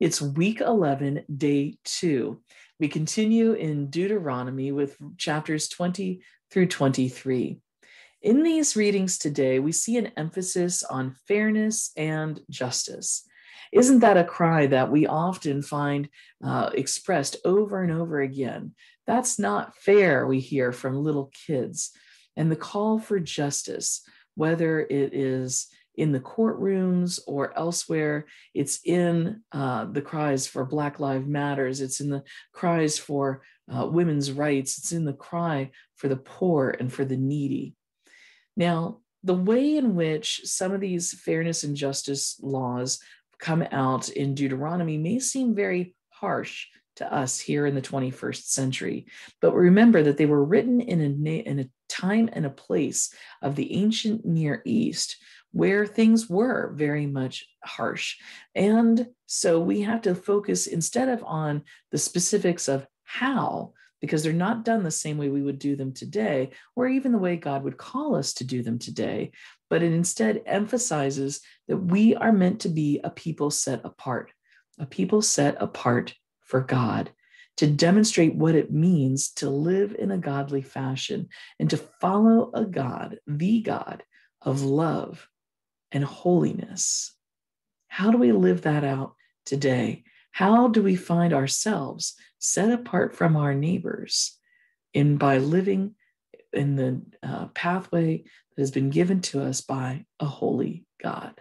It's week 11, day two. We continue in Deuteronomy with chapters 20 through 23. In these readings today, we see an emphasis on fairness and justice. Isn't that a cry that we often find uh, expressed over and over again? That's not fair, we hear from little kids. And the call for justice, whether it is in the courtrooms or elsewhere. It's in uh, the cries for Black Lives Matters. It's in the cries for uh, women's rights. It's in the cry for the poor and for the needy. Now, the way in which some of these fairness and justice laws come out in Deuteronomy may seem very harsh to us here in the 21st century. But remember that they were written in a, in a time and a place of the ancient Near East where things were very much harsh. And so we have to focus instead of on the specifics of how, because they're not done the same way we would do them today, or even the way God would call us to do them today, but it instead emphasizes that we are meant to be a people set apart, a people set apart for God. To demonstrate what it means to live in a godly fashion and to follow a God, the God of love, and holiness. How do we live that out today? How do we find ourselves set apart from our neighbors in by living in the uh, pathway that has been given to us by a holy God?